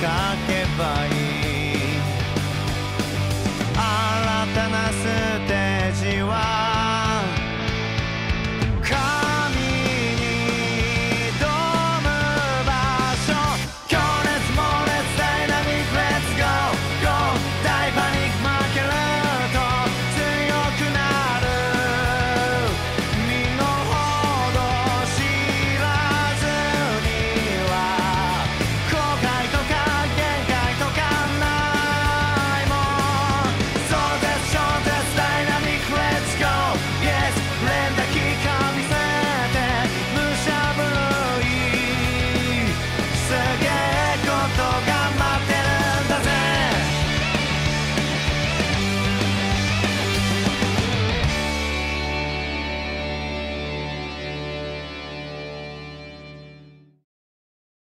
cá que é